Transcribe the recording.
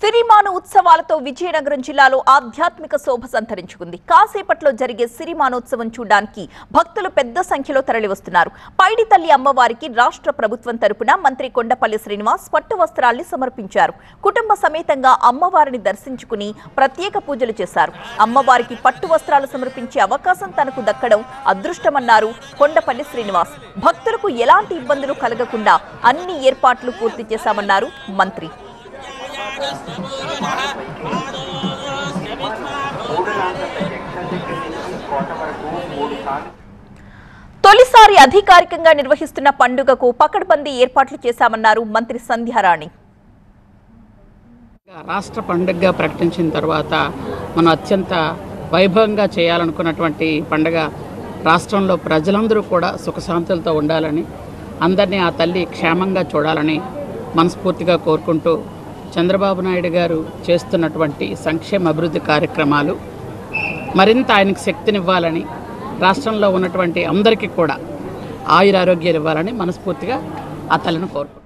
సిరిమాను ఉత్సవాలతో విజయనగరం జిల్లాలో ఆధ్యాత్మిక శోభ సంతరించుకుంది. కాసేపట్లో జరిగే సిరిమానోత్సవం చూడడానికి భక్తులు పెద్ద సంఖ్యలో తరలివస్తున్నారు. పైడి తల్లి అమ్మవారికి రాష్ట్ర ప్రభుత్వం తరపున మంత్రి కొండపల్లి శ్రీనివాస్ పట్టు వస్త్రాల్ని సమర్పించారు. కుటుంబ సమేతంగా అమ్మవారిని దర్శించుకుని ప్రత్యేక పూజలు చేశారు. అమ్మవారికి పట్టు వస్త్రాలు సమర్పించే అవకాశం తనకు దక్కడం అదృష్టమన్నారు కొండపల్లి శ్రీనివాస్. భక్తులకు ఎలాంటి ఇబ్బందులు కలగకుండా అన్ని ఏర్పాట్లు పూర్తి చేశామన్నారు మంత్రి. తొలిసారి అధికారికంగా నిర్వహిస్తున్న పండుగకు పకడ్బందీ ఏర్పాట్లు చేశామన్నారు మంత్రి సంధ్యారాణి. రాష్ట్ర పండుగగా ప్రకటించిన తర్వాత మనం అత్యంత వైభవంగా చేయాలనుకున్నటువంటి పండుగ రాష్ట్రంలో ప్రజలందరూ కూడా సుఖశాంతులతో ఉండాలని అందరినీ ఆ తల్లి క్షేమంగా చూడాలని మనస్ఫూర్తిగా కోరుకుంటూ చంద్రబాబు నాయుడు గారు చేస్తున్నటువంటి సంక్షేమ అభివృద్ధి కార్యక్రమాలు మరింత ఆయనకు శక్తినివ్వాలని రాష్ట్రంలో ఉన్నటువంటి అందరికీ కూడా ఆయురారోగ్యాలు ఇవ్వాలని మనస్ఫూర్తిగా ఆ తల్లిని కోరుకుంటున్నాను.